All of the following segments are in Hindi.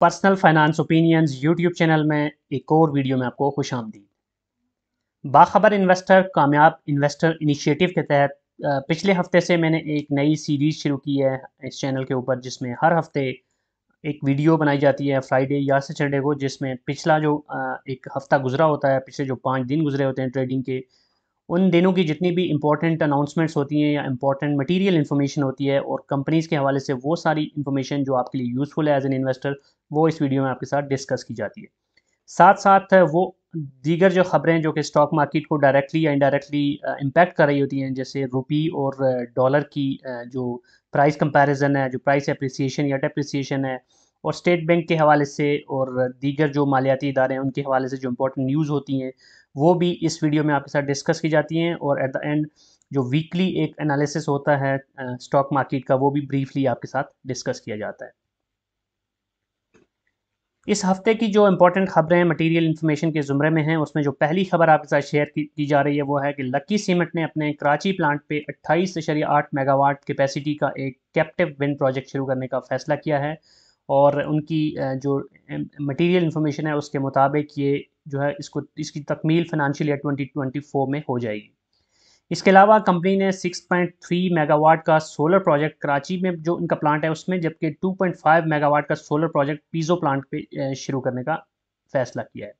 Personal finance opinions YouTube channel में एक और वीडियो में आपको खुश आमदी बाखबर इन्वेस्टर कामयाब इन्वेस्टर इनिशिएटिव के तहत पिछले हफ़्ते से मैंने एक नई सीरीज़ शुरू की है इस चैनल के ऊपर, जिसमें हर हफ़्ते एक वीडियो बनाई जाती है फ्राइडे या सैटरडे को, जिसमें पिछला जो एक हफ़्ता गुजरा होता है, पिछले जो पाँच दिन गुजरे होते हैं ट्रेडिंग के उन दिनों की जितनी भी इंपॉर्टेंट अनाउंसमेंट्स होती हैं या इंपॉर्टेंट मटेरियल इन्फॉर्मेशन होती है और कंपनीज़ के हवाले से वो सारी इन्फॉर्मेशन जो आपके लिए यूज़फुल है एज एन इन्वेस्टर वो इस वीडियो में आपके साथ डिस्कस की जाती है। साथ साथ वो दीगर जो ख़बरें जो कि स्टॉक मार्केट को डायरेक्टली या इनडायरेक्टली इम्पैक्ट कर रही होती हैं, जैसे रुपी और डॉलर की जो प्राइस कंपैरिजन है, जो प्राइस अप्रिसिएशन या डेप्रिसिएशन है और स्टेट बैंक के हवाले से और दीगर जो मालियाती इदारे हैं उनके हवाले से जो इम्पोर्टेंट न्यूज़ होती हैं वो भी इस वीडियो में आपके साथ डिस्कस की जाती हैं और एट द एंड जो वीकली एक एनालिसिस होता है स्टॉक मार्केट का वो भी ब्रीफली आपके साथ डिस्कस किया जाता है। इस हफ़्ते की जो इंपॉर्टेंट खबरें मटेरियल इन्फॉर्मेशन के ज़ुमरे में हैं उसमें जो पहली खबर आपके साथ शेयर की, की जा रही है वो है कि लकी सीमेंट ने अपने कराची प्लांट पे अट्ठाईस मेगावाट कैपेसिटी का एक कैप्टिव विंड प्रोजेक्ट शुरू करने का फैसला किया है। और उनकी जो मटेरियल इन्फॉर्मेशन है उसके मुताबिक ये जो है इसको, इसकी तकमील फिनंशियल ईयर 2024 में हो जाएगी। इसके अलावा कंपनी ने 6.3 मेगावाट का सोलर प्रोजेक्ट कराची में जो उनका प्लांट है उसमें, जबकि 2.5 मेगावाट का सोलर प्रोजेक्ट पीजो प्लांट पे शुरू करने का फैसला किया है।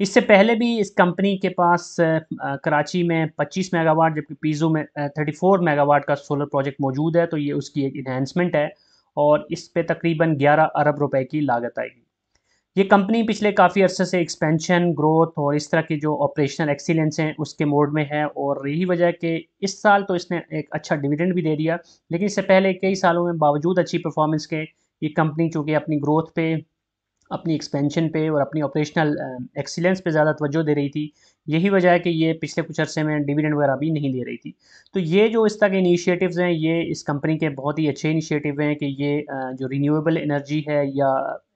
इससे पहले भी इस कंपनी के पास कराची में 25 मेगावाट जबकि पीजो में 34 मेगावाट का सोलर प्रोजेक्ट मौजूद है तो ये उसकी एक इन्हेंसमेंट है। और इस पे तकरीबन 11 अरब रुपए की लागत आएगी। ये कंपनी पिछले काफ़ी अरसे से एक्सपेंशन ग्रोथ और इस तरह की जो ऑपरेशनल एक्सीलेंस हैं, उसके मोड में है और यही वजह कि इस साल तो इसने एक अच्छा डिविडेंड भी दे दिया। लेकिन इससे पहले कई सालों में बावजूद अच्छी परफॉर्मेंस के ये कंपनी चूँकि अपनी ग्रोथ पे अपनी एक्सपेंशन पे और अपनी ऑपरेशनल एक्सीलेंस पे ज़्यादा तवज्जो दे रही थी। यही वजह है कि ये पिछले कुछ अर्से में डिविडेंड वगैरह भी नहीं दे रही थी। तो ये जो इस तरह के इनिशिएटिव्स हैं, ये इस कंपनी के बहुत ही अच्छे इनिशिएटिव हैं कि ये जो रीन्यूएबल एनर्जी है या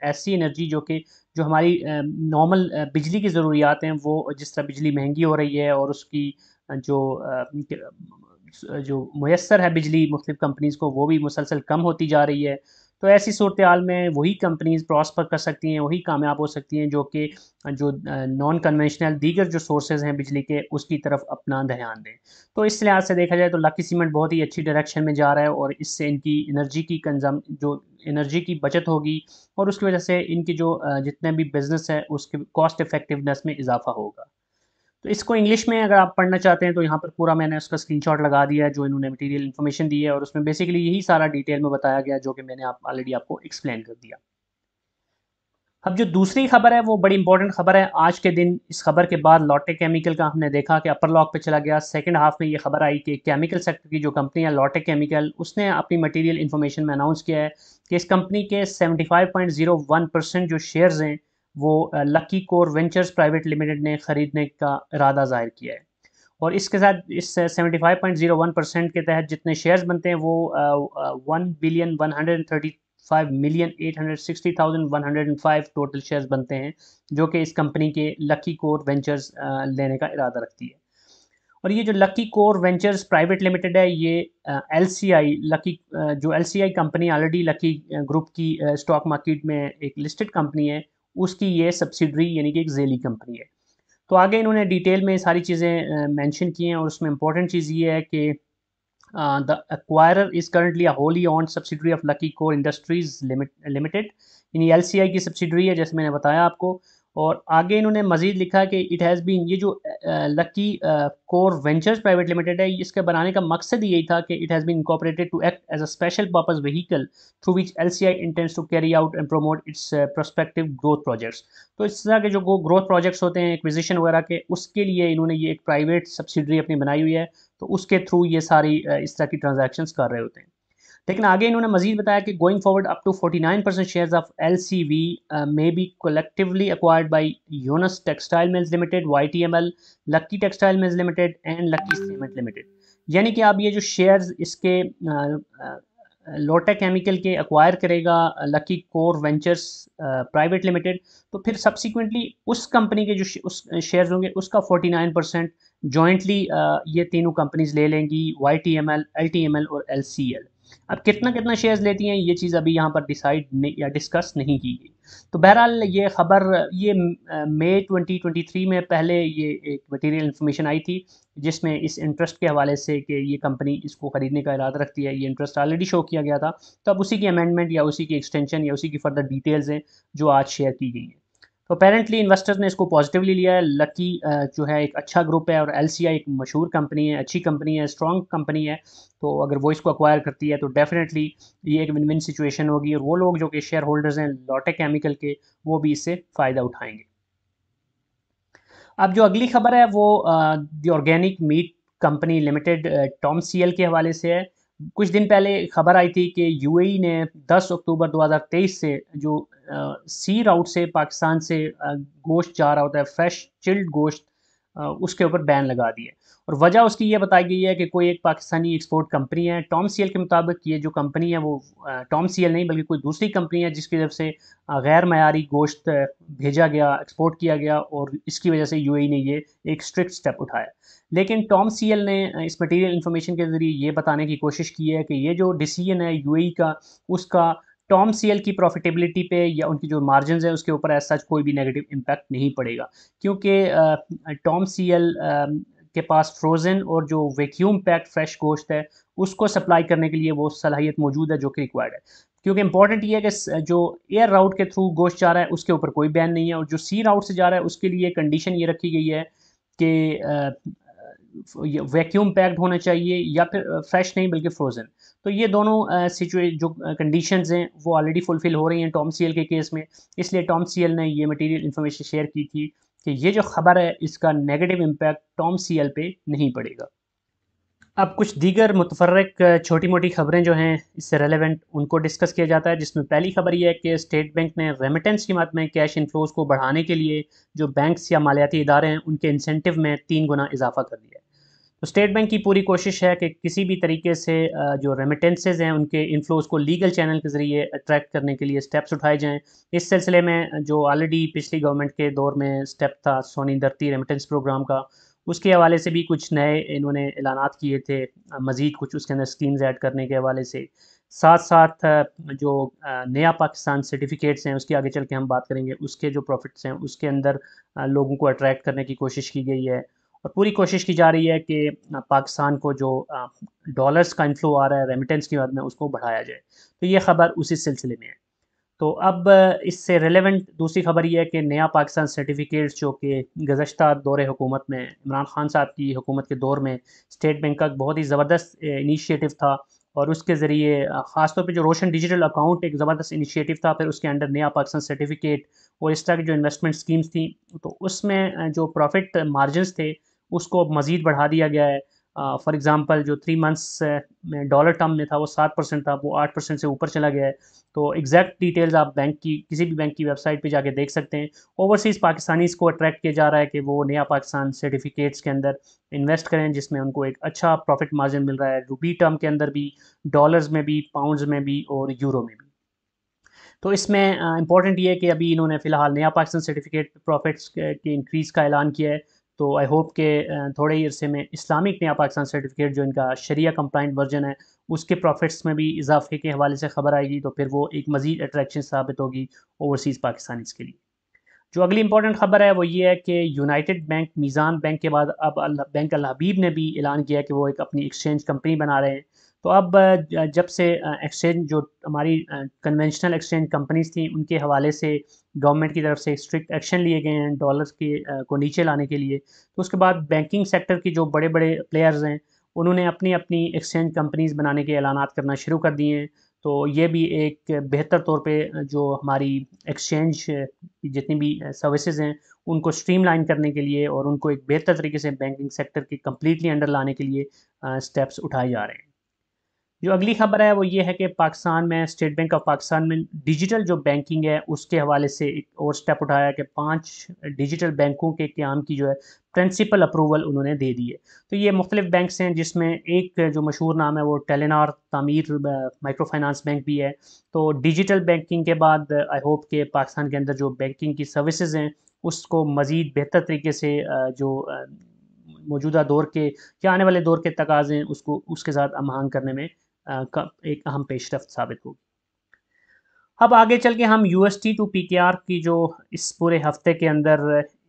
ऐसी एनर्जी जो कि, जो हमारी नॉर्मल बिजली की ज़रूरियात हैं, वो जिस तरह बिजली महँगी हो रही है और उसकी जो जो मैसर है बिजली मुख्तु कंपनीज़ को, वो भी मुसलसल कम होती जा रही है। तो ऐसी सूरत हाल में वही कंपनीज़ प्रॉस्पर कर सकती हैं, वही कामयाब हो सकती हैं, जो कि, जो नॉन कन्वेंशनल दीगर जो सोर्सेज हैं बिजली के, उसकी तरफ़ अपना ध्यान दें। तो इस लिहाज से देखा जाए तो लकी सीमेंट बहुत ही अच्छी डायरेक्शन में जा रहा है और इससे इनकी एनर्जी की कंजम जो एनर्जी की बचत होगी और उसकी वजह से इनकी जो जितने भी बिज़नेस है, उसके कॉस्ट इफ़ेक्टिवनेस में इजाफा होगा। तो इसको इंग्लिश में अगर आप पढ़ना चाहते हैं तो यहाँ पर पूरा मैंने उसका स्क्रीनशॉट लगा दिया है, जो इन्होंने मटेरियल इन्फॉर्मेशन दी है और उसमें बेसिकली यही सारा डिटेल में बताया गया, जो कि मैंने आप ऑलरेडी आपको एक्सप्लेन कर दिया। अब जो दूसरी खबर है, वो बड़ी इंपॉर्टेंट खबर है। आज के दिन इस खबर के बाद लॉटे केमिकल का हमने देखा कि अपर लॉक पे चला गया। सेकंड हाफ़ में ये खबर आई कि केमिकल सेक्टर की जो कंपनी है लॉटे केमिकल उसने अपनी मटेरियल इन्फॉर्मेशन में अनाउंस किया है कि इस कंपनी के 75.01 परसेंट जो शेयर्स हैं वो Lucky Core Ventures Private Limited ने ख़रीदने का इरादा ज़ाहिर किया है। और इसके साथ, इस 75.01 परसेंट के तहत जितने शेयर्स बनते हैं वो one billion one hundred thirty five million eight hundred sixty thousand one hundred and five total shares बनते हैं, जो कि इस कंपनी के लकी कोर वेंचर्स लेने का इरादा रखती है। और ये जो Lucky Core Ventures Private Limited है, ये एल सी आई लकी जो L C I company already Lucky Group की स्टॉक मार्केट में एक लिस्टेड कंपनी है उसकी ये सब्सिडरी यानी कि एक जेली कंपनी है। तो आगे इन्होंने डिटेल में सारी चीज़ें मेंशन की हैं और उसमें इंपॉर्टेंट चीज़ ये है कि the acquirer is currently wholly owned subsidiary of Lucky Core Industries Limited यानी एल की सब्सिडरी है, जैसे मैंने बताया आपको। और आगे इन्होंने मजीद लिखा कि इट हैज़ बीन ये जो Lucky Core Ventures Private Limited है, इसके बनाने का मकसद यही था कि it has been incorporated to act as a special purpose vehicle through which L C I intends to carry out and promote its prospective growth projects तो इस तरह के जो ग्रोथ प्रोजेक्ट्स होते हैं एक्विजिशन वगैरह के, उसके लिए इन्होंने ये एक प्राइवेट सब्सिडरी अपनी बनाई हुई है तो उसके थ्रू ये सारी इस तरह की ट्रांजेक्शन कर रहे होते हैं। लेकिन आगे इन्होंने मजीद बताया कि going forward up to 49 percent share of L C V may be collectively acquired by Yunus Textile Mills Limited Y T M L Lucky Textile Mills Limited and Lucky Cement Limited यानी कि आप ये जो शेयर्स इसके लोटा uh, केमिकल uh, के अक्वायर करेगा Lucky Core Ventures Private Limited तो फिर सब्सिक्वेंटली उस कंपनी के जो उस शेयर्स होंगे उसका 49 परसेंट जॉइंटली ये तीनों कंपनीज़ ले लेंगी Y T M L L T M L और एल सी एल अब कितना कितना शेयर्स लेती हैं, ये चीज़ अभी यहाँ पर डिसाइड या डिस्कस नहीं की गई। तो बहरहाल ये ख़बर, ये मई 2023 में पहले ये एक मटेरियल इन्फॉर्मेशन आई थी, जिसमें इस इंटरेस्ट के हवाले से कि ये कंपनी इसको ख़रीदने का इरादा रखती है। ये इंटरेस्ट ऑलरेडी शो किया गया था। तो अब उसी की अमेंडमेंट या उसी की एक्सटेंशन या उसी की फर्दर डिटेल्स हैं, जो आज शेयर की गई हैं। तो अपेरेंटली इन्वेस्टर्स ने इसको पॉजिटिवली लिया है। लकी जो है, एक अच्छा ग्रुप है और एलसीआई एक मशहूर कंपनी है, अच्छी कंपनी है स्ट्रॉन्ग कंपनी है। तो अगर वो इसको अक्वायर करती है तो डेफिनेटली ये एक विन विन सिचुएशन होगी और वो लोग जो कि शेयर होल्डर्स हैं लॉटे केमिकल के, वो भी इससे फ़ायदा उठाएँगे। अब जो अगली खबर है, वो the organic meat company limited TOM C के हवाले से है। कुछ दिन पहले खबर आई थी कि यूएई ने 10 अक्टूबर 2023 से जो सी राउट से पाकिस्तान से गोश्त जा रहा होता है फ्रेश चिल्ड गोश्त उसके ऊपर बैन लगा दिए। और वजह उसकी ये बताई गई है कि कोई एक पाकिस्तानी एक्सपोर्ट कंपनी है टॉम सीएल के मुताबिक ये जो कंपनी है वो टॉम सीएल नहीं, बल्कि कोई दूसरी कंपनी है जिसकी तरफ़ से गैर मैारी गोश्त भेजा गया एक्सपोर्ट किया गया और इसकी वजह से यू ने ये एक स्ट्रिक्ट स्टेप उठाया। लेकिन टॉम सीएल ने इस मटीरियल इन्फॉर्मेशन के ज़रिए ये बताने की कोशिश की है कि ये जो डिसीज़न है यू का, उसका टॉम सीएल की प्रॉफिटेबिलिटी पे या उनकी जो मार्जिन है, उसके ऊपर ऐसा कोई भी नेगेटिव इम्पैक्ट नहीं पड़ेगा। क्योंकि टॉम सीएल के पास फ्रोज़न और जो वैक्यूम पैक्ड फ्रेश गोश्त है, उसको सप्लाई करने के लिए वो सलाहियत मौजूद है जो कि रिक्वायर्ड है। क्योंकि इंपॉर्टेंट ये है कि जो एयर राउट के थ्रू गोश्त जा रहा है, उसके ऊपर कोई बैन नहीं है और जो सी राउट से जा रहा है, उसके लिए कंडीशन ये रखी गई है कि वैक्यूम पैक्ड होना चाहिए या फिर फ्रेश नहीं, बल्कि फ्रोज़न तो ये दोनों सिचुए जो कंडीशंस हैं, वो ऑलरेडी फुलफ़िल हो रही हैं टॉम सीएल के केस में. इसलिए टॉम सीएल ने ये मटेरियल इन्फॉर्मेशन शेयर की थी कि ये जो ख़बर है, इसका नेगेटिव इम्पैक्ट टॉम सीएल पे नहीं पड़ेगा. अब कुछ दीगर मुतफरक छोटी मोटी ख़बरें जो हैं, इससे रेलेवेंट उनको डिस्कस किया जाता है, जिसमें पहली खबर यह है कि स्टेट बैंक ने रेमिटेंस की मद में कैश इनफ्लोज को बढ़ाने के लिए जो बैंक्स या मालियाती इदारे हैं, उनके इंसेंटिव में तीन गुना इजाफा कर दिया है। तो स्टेट बैंक की पूरी कोशिश है कि किसी भी तरीके से जो रेमिटेंसेज हैं, उनके इन्फ्लोज को लीगल चैनल के ज़रिए अट्रैक्ट करने के लिए स्टेप्स उठाए जाएँ। इस सिलसिले में, जो ऑलरेडी पिछली गवर्नमेंट के दौर में स्टेप था, सोनी धरती रेमिटेंस प्रोग्राम का, उसके हवाले से भी कुछ नए इन्होंने ऐलान किए थे मज़ीद कुछ उसके अंदर स्कीम्स ऐड करने के हवाले से। साथ साथ जो नया पाकिस्तान सर्टिफिकेट्स हैं, उसकी आगे चल के हम बात करेंगे, उसके जो प्रॉफिट्स हैं, उसके अंदर लोगों को अट्रैक्ट करने की कोशिश की गई है। और पूरी कोशिश की जा रही है कि पाकिस्तान को जो डॉलर्स का इन्फ्लो आ रहा है रेमिटेंस की मद में उसको बढ़ाया जाए। तो ये ख़बर उसी सिलसिले में है। तो अब इससे रेलेवेंट दूसरी खबर ये है कि नया पाकिस्तान सर्टिफिकेट्स जो कि गुजशत दौर हुकूमत में, इमरान खान साहब की हुकूमत के दौर में स्टेट बैंक का बहुत ही ज़बरदस्त इनिशिएटिव था और उसके ज़रिए ख़ासतौर पे जो रोशन डिजिटल अकाउंट एक ज़बरदस्त इनिशिएटिव था, फिर उसके अंडर नया पाकिस्तान सर्टिफिकेट और इस तरह की जो इन्वेस्टमेंट स्कीम्स थी तो उसमें जो प्रॉफिट मार्जिन थे उसको अब मज़ीद बढ़ा दिया गया है। फॉर एग्ज़ाम्पल जो थ्री मंथ्स में डॉलर टर्म में था, वो सात परसेंट था, वो आठ परसेंट से ऊपर चला गया है। तो एग्जैक्ट डिटेल्स आप बैंक की, किसी भी बैंक की वेबसाइट पे जाके देख सकते हैं। ओवरसीज़ पाकिस्तानीज़ को अट्रैक्ट किया जा रहा है कि वो नया पाकिस्तान सर्टिफिकेट्स के अंदर इन्वेस्ट करें, जिसमें उनको एक अच्छा प्रॉफिट मार्जिन मिल रहा है रूबी टर्म के अंदर भी डॉलर्स में भी पाउंड्स में भी और यूरो में भी। तो इसमें इंपॉर्टेंट ये है कि अभी इन्होंने फ़िलहाल नया पाकिस्तान सर्टिफिकेट प्रॉफिट्स के इंक्रीज़ का ऐलान किया है। तो आई होप के थोड़े ही अरसे में इस्लामिक नया पाकिस्तान सर्टिफिकेट जो इनका शरिया कंप्लाइंट वर्जन है, उसके प्रॉफिट्स में भी इजाफे के हवाले से ख़बर आएगी तो फिर वो एक मज़ीद अट्रैक्शन साबित होगी ओवरसीज़ पाकिस्तानीज़ के लिए। जो अगली इंपॉर्टेंट खबर है, वो ये है कि यूनाइटेड बैंक मीज़ान बैंक के बाद अब बैंक अल हबीब ने भी ऐलान किया कि वो एक अपनी एक्सचेंज कंपनी बना रहे हैं। तो अब जब से एक्सचेंज जो हमारी कन्वेंशनल एक्सचेंज कंपनीज़ थी, उनके हवाले से गवर्नमेंट की तरफ़ से स्ट्रिक्ट एक्शन लिए गए हैं डॉलर्स के को नीचे लाने के लिए तो उसके बाद बैंकिंग सेक्टर की जो बड़े बड़े प्लेयर्स हैं, उन्होंने अपनी अपनी एक्सचेंज कंपनीज़ बनाने के ऐलान करना शुरू कर दिए हैं। तो ये भी एक बेहतर तौर पे जो हमारी एक्सचेंज जितनी भी सर्विसेज़ हैं, उनको स्ट्रीमलाइन करने के लिए और उनको एक बेहतर तरीके से बैंकिंग सेक्टर के कम्प्लीटली अंडर लाने के लिए स्टेप्स उठाए जा रहे हैं। जो अगली खबर है वो ये है कि पाकिस्तान में, स्टेट बैंक ऑफ़ पाकिस्तान में डिजिटल जो बैंकिंग है, उसके हवाले से एक और स्टेप उठाया कि पाँच डिजिटल बैंकों के क्याम की जो है प्रिंसिपल अप्रूवल उन्होंने दे दी है। तो ये मुख्तलिफ़ बैंक्स हैं जिसमें एक जो मशहूर नाम है वो टेलीनार तामीर माइक्रो फाइनेंस बैंक भी है। तो डिजिटल बैंकिंग के बाद आई होप के पाकिस्तान के अंदर जो बैंकिंग की सर्विसेज़ हैं, उसको मज़ीद बेहतर तरीके से जो मौजूदा दौर के या आने वाले दौर के तकाजे उसको, उसके साथ अमहांग करने में एक अहम पेशरफ साबित होगी। अब आगे चल के हम U S D to P K R की जो इस पूरे हफ़्ते के अंदर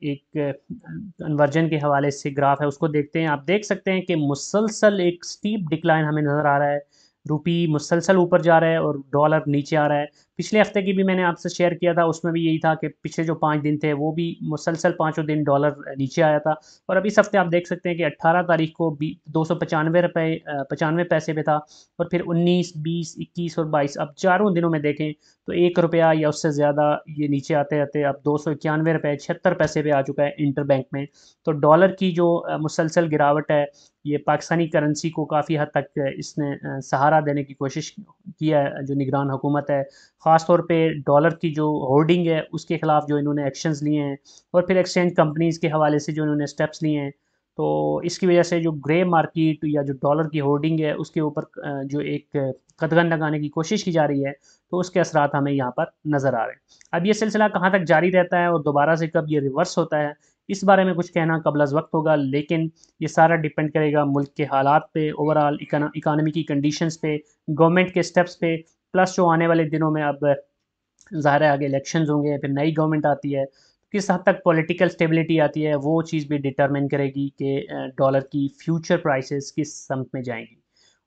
एक कन्वर्जन के हवाले से ग्राफ है, उसको देखते हैं। आप देख सकते हैं कि मुसलसल एक स्टीप डिक्लाइन हमें नज़र आ रहा है। रुपी मुसलसल ऊपर जा रहा है और डॉलर नीचे आ रहा है। पिछले हफ़्ते की भी मैंने आपसे शेयर किया था, उसमें भी यही था कि पिछले जो पाँच दिन थे, वो भी मुसलसल पाँचों दिन डॉलर नीचे आया था। और अब इस हफ़्ते आप देख सकते हैं कि अट्ठारह तारीख को बी दो सौ पचानवे रुपये पचानवे पैसे पे था और फिर उन्नीस, बीस, इक्कीस और बाईस अब चारों दिनों में देखें तो एक रुपया या उससे ज़्यादा ये नीचे आते आते अब दो सौ इक्यानवे रुपये छिहत्तर पैसे पे आ चुका है इंटर बैंक में। तो डॉलर की जो मुसलसल गिरावट है, ये पाकिस्तानी करेंसी को काफ़ी हद तक इसने सहारा देने की कोशिश किया है, जो निगरान हुकूमत है ख़ास तौर पे डॉलर की जो होर्डिंग है, उसके ख़िलाफ़ जो इन्होंने एक्शंस लिए हैं और फिर एक्सचेंज कंपनीज़ के हवाले से जो इन्होंने स्टेप्स लिए हैं तो इसकी वजह से जो ग्रे मार्केट या जो डॉलर की होर्डिंग है, उसके ऊपर जो एक कदगन लगाने की कोशिश की जा रही है तो उसके असरात हमें यहाँ पर नज़र आ रहे हैं। अब ये सिलसिला कहाँ तक जारी रहता है और दोबारा से कब ये रिवर्स होता है, इस बारे में कुछ कहना कबल वक्त होगा, लेकिन ये सारा डिपेंड करेगा मुल्क के हालात पे ओवरऑल इकानमी की कंडीशंस पे गवर्नमेंट के स्टेप्स पे प्लस जो आने वाले दिनों में अब ज़ाहिर है आगे इलेक्शन होंगे, फिर नई गवर्नमेंट आती है किस हद तक पॉलिटिकल स्टेबिलिटी आती है, वो चीज़ भी डिटरमिन करेगी कि डॉलर की फ्यूचर प्राइसेस किस समत में जाएँगी।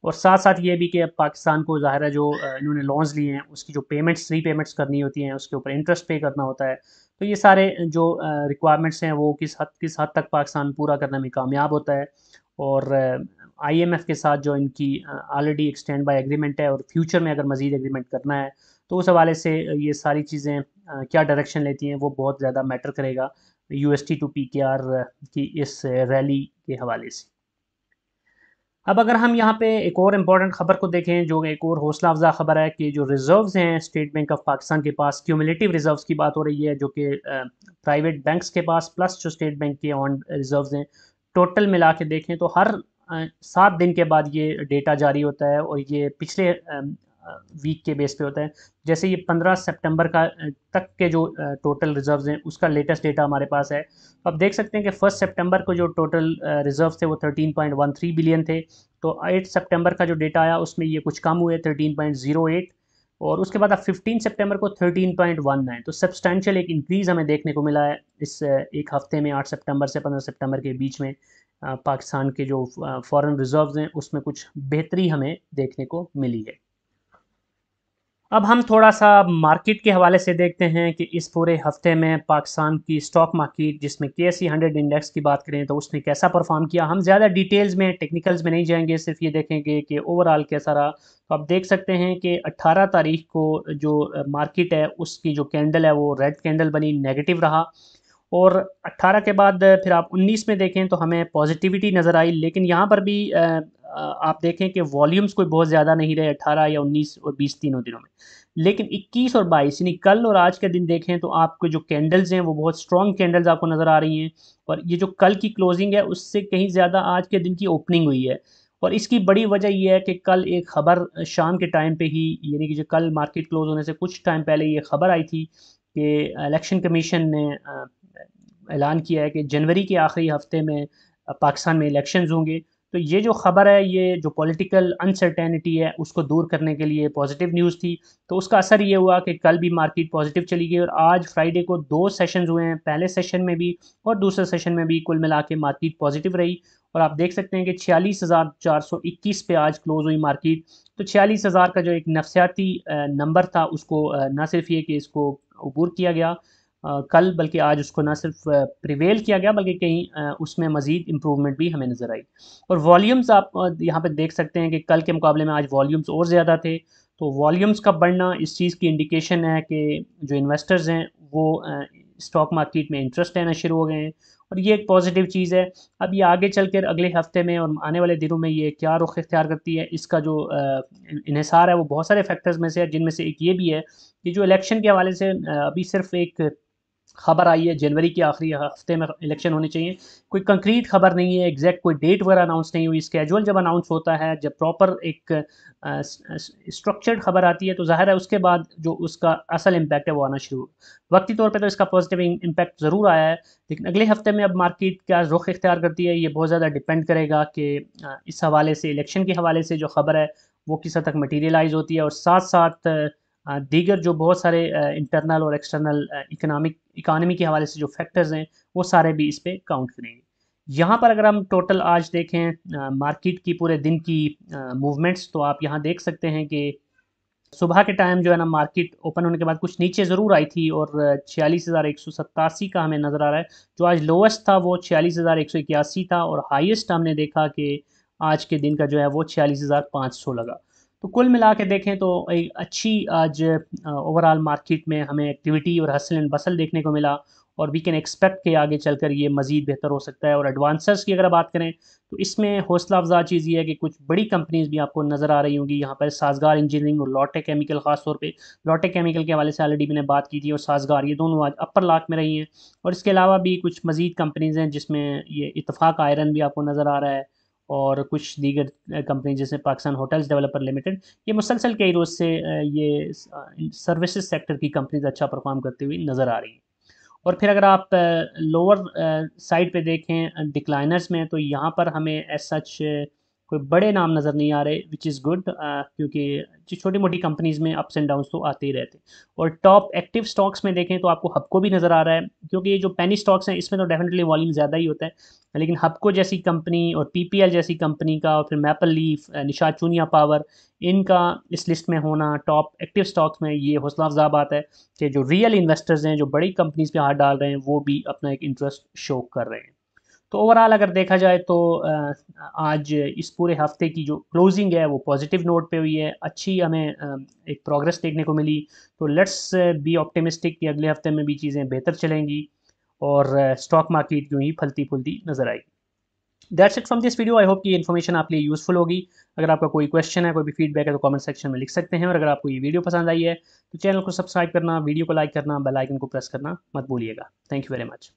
और साथ साथ ये भी कि अब पाकिस्तान को ज़ाहिर है जो इन्होंने लोन्स लिए हैं, उसकी जो पेमेंट्स री पेमेंट्स करनी होती हैं, उसके ऊपर इंटरेस्ट पे करना होता है तो ये सारे जो रिक्वायरमेंट्स हैं, वो किस हद किस हद तक पाकिस्तान पूरा करने में कामयाब होता है, और आईएमएफ के साथ जो इनकी ऑलरेडी एक स्टैंड बाई एग्रीमेंट है और फ्यूचर में अगर मज़ीद एग्रीमेंट करना है तो उस हवाले से ये सारी चीज़ें क्या डायरेक्शन लेती हैं, वो बहुत ज़्यादा मैटर करेगा U S D to P K R की इस रैली के हवाले से। अब अगर हम यहाँ पे एक और इंपॉर्टेंट खबर को देखें, जो एक और हौसला अफजा खबर है कि जो रिज़र्व्स हैं स्टेट बैंक ऑफ़ पाकिस्तान के पास क्यूमुलेटिव रिज़र्व्स की बात हो रही है, जो कि प्राइवेट बैंक्स के पास प्लस जो स्टेट बैंक के ऑन रिज़र्व्स हैं टोटल मिला के देखें तो हर सात दिन के बाद ये डेटा जारी होता है और ये पिछले वीक के बेस पे होता है। जैसे ये 15 सितंबर का तक के जो टोटल रिजर्व्स हैं, उसका लेटेस्ट डेटा हमारे पास है। तो आप देख सकते हैं कि फ़र्स्ट सितंबर को जो टोटल रिज़र्व थे, वो 13.13 बिलियन थे। तो एट सितंबर का जो डेटा आया, उसमें ये कुछ कम हुए 13.08 और उसके बाद अब 15 सितंबर को 13.19 तो सब्सटैंशियल एक इंक्रीज़ हमें देखने को मिला है इस एक हफ़्ते में 8 सितंबर से 15 सितंबर के बीच में। पाकिस्तान के जो फॉरेन रिजर्व्स हैं, उसमें कुछ बेहतरी हमें देखने को मिली है। अब हम थोड़ा सा मार्केट के हवाले से देखते हैं कि इस पूरे हफ़्ते में पाकिस्तान की स्टॉक मार्केट जिसमें के सी हंड्रेड इंडेक्स की बात करें तो उसने कैसा परफॉर्म किया? हम ज़्यादा डिटेल्स में टेक्निकल्स में नहीं जाएँगे, सिर्फ़ ये देखेंगे कि ओवरऑल कैसा रहा। तो आप देख सकते हैं कि 18 तारीख को जो मार्केट है, उसकी जो कैंडल है, वो रेड कैंडल बनी नेगेटिव रहा। और 18 के बाद फिर आप 19 में देखें तो हमें पॉजिटिविटी नज़र आई। लेकिन यहाँ पर भी आप देखें कि वॉल्यूम्स कोई बहुत ज़्यादा नहीं रहे 18 या 19 और 20 तीनों दिनों में। लेकिन 21 और 22 यानी कल और आज के दिन देखें तो आपको जो कैंडल्स हैं, वो बहुत स्ट्रॉन्ग कैंडल्स आपको नज़र आ रही हैं। और ये जो कल की क्लोजिंग है, उससे कहीं ज़्यादा आज के दिन की ओपनिंग हुई है। और इसकी बड़ी वजह यह है कि कल एक ख़बर शाम के टाइम पे ही, यानी कि जो कल मार्केट क्लोज होने से कुछ टाइम पहले ये ख़बर आई थी कि इलेक्शन कमीशन ने ऐलान किया है कि जनवरी के आखिरी हफ़्ते में पाकिस्तान में इलेक्शन होंगे। तो ये जो ख़बर है, ये जो पॉलिटिकल अनसर्टेनिटी है, उसको दूर करने के लिए पॉजिटिव न्यूज़ थी। तो उसका असर ये हुआ कि कल भी मार्केट पॉजिटिव चली गई और आज फ्राइडे को दो सेशन हुए हैं, पहले सेशन में भी और दूसरे सेशन में भी कुल मिला के मार्केट पॉजिटिव रही। और आप देख सकते हैं कि छियालीस हज़ार चार सौ इक्कीस पे आज क्लोज हुई मार्केट तो छियालीस हज़ार का जो एक नफसियाती नंबर था, उसको न सिर्फ़ ये कि इसको अबूर किया गया कल, बल्कि आज उसको ना सिर्फ़ प्रिवेल किया गया, बल्कि कहीं उसमें मज़ीद इम्प्रूवमेंट भी हमें नज़र आई। और वॉल्यूम्स आप यहाँ पर देख सकते हैं कि कल के मुकाबले में आज वॉल्यूम्स और ज़्यादा थे। तो वॉल्यूम्स का बढ़ना इस चीज़ की इंडिकेशन है कि जो इन्वेस्टर्स हैं, वो स्टॉक मार्केट में इंटरेस्ट लेना शुरू हो गए हैं। और ये एक पॉजिटिव चीज़ है। अब ये आगे चल कर अगले हफ़्ते में और आने वाले दिनों में ये क्या रुख इख्तियार करती है, इसका जो इसार है, वो बहुत सारे फैक्टर्स में से है, जिनमें से एक ये भी है कि जो इलेक्शन के हवाले से अभी सिर्फ़ एक खबर आई है, जनवरी के आखिरी हफ़्ते में इलेक्शन होने चाहिए। कोई कंक्रीट खबर नहीं है एग्जैक्ट कोई डेट वगैरह अनाउंस नहीं हुई। स्केजुअल जब अनाउंस होता है, जब प्रॉपर एक स्ट्रक्चर्ड खबर आती है तो ज़ाहिर है उसके बाद जो उसका असल इम्पैक्ट है, वो आना शुरू वक्ती तौर पर तो इसका पॉजिटिव इम्पैक्ट ज़रूर आया है, लेकिन अगले हफ़्ते में अब मार्केट क्या रुख इख्तियार करती है। ये बहुत ज़्यादा डिपेंड करेगा कि इस हवाले से इलेक्शन के हवाले से जो खबर है, वो किस हद तक मटीरियलाइज होती है, और साथ साथ दीगर जो बहुत सारे इंटरनल और एक्सटर्नल इकनॉमिक इकानमी के हवाले से जो फैक्टर्स हैं, वो सारे भी इस पर काउंट करेंगे। यहाँ पर अगर हम टोटल आज देखें मार्केट की पूरे दिन की मूवमेंट्स तो आप यहाँ देख सकते हैं कि सुबह के टाइम जो है ना मार्केट ओपन होने के बाद कुछ नीचे ज़रूर आई थी और छियालीस हज़ार एक सौ सत्तासी का हमें नज़र आ रहा है। जो आज लोवेस्ट था, वो छियालीस हज़ार एक सौ इक्यासी था और हाईएस्ट हमने देखा कि आज के दिन का जो है, वो छियालीस हज़ार पाँच सौ लगा। तो कुल मिला के देखें तो एक अच्छी, आज ओवरऑल मार्केट में हमें एक्टिविटी और हसल एंड बसल देखने को मिला और वी कैन एक्सपेक्ट के आगे चलकर ये मज़ीद बेहतर हो सकता है। और एडवांसर्स की अगर बात करें तो इसमें हौसला अफजा चीज़ ये है कि कुछ बड़ी कंपनीज़ भी आपको नज़र आ रही होंगी। यहाँ पर साजगार इंजीनियरिंग और लॉटे केमिकल ख़ास तौर पे। लॉटे केमिकल के हवाले से ऑलरेडी मैंने बात की थी और साजगार ये दोनों आज अपर लाख में रही हैं। और इसके अलावा भी कुछ मज़ीद कंपनीज़ हैं जिसमें ये इतफाक़ आयरन भी आपको नज़र आ रहा है। और कुछ दीगर कंपनी जैसे पाकिस्तान होटल्स डेवलपर लिमिटेड ये मुसलसल कई रोज़ से ये सर्विसेज़ सेक्टर की कंपनीज़ अच्छा परफॉर्म करती हुई नज़र आ रही हैं। और फिर अगर आप लोअर साइड पे देखें डिक्लाइनर्स में तो यहाँ पर हमें एस सच कोई बड़े नाम नज़र नहीं आ रहे विच इज़ गुड क्योंकि छोटी मोटी कंपनीज़ में अप्स एंड डाउन्स तो आते ही रहते और टॉप एक्टिव स्टॉक्स में देखें तो आपको हबको भी नज़र आ रहा है, क्योंकि ये जो पेनी स्टॉक्स हैं, इसमें तो डेफिनेटली वॉल्यूम ज़्यादा ही होता है। लेकिन हबको जैसी कंपनी और पीपीएल जैसी कंपनी का और फिर maple leaf Nishat Chunian power इनका इस लिस्ट में होना टॉप एक्टिव स्टॉक्स में ये हौसला अफजा बात है कि जो रियल इन्वेस्टर्स हैं, जो बड़ी कंपनीज़ पे हाथ डाल रहे हैं, वो भी अपना एक इंटरेस्ट शो कर रहे हैं। तो ओवरऑल अगर देखा जाए तो आज इस पूरे हफ़्ते की जो क्लोजिंग है वो पॉजिटिव नोट पे हुई है। अच्छी हमें एक प्रोग्रेस देखने को मिली। तो लेट्स बी ऑप्टिमिस्टिक कि अगले हफ़्ते में भी चीज़ें बेहतर चलेंगी और स्टॉक मार्केट यूँ ही फलती फुलती नज़र आएगी। That's it from this video I hope कि इन्फॉर्मेशन आपके लिए यूज़फुल होगी। अगर आपका कोई क्वेश्चन है, कोई भी फीडबैक है तो कमेंट सेक्शन में लिख सकते हैं। और अगर आपको ये वीडियो पसंद आई है तो चैनल को सब्सक्राइब करना वीडियो को लाइक करना बेल आइकन को प्रेस करना मत भूलिएगा। Thank you very much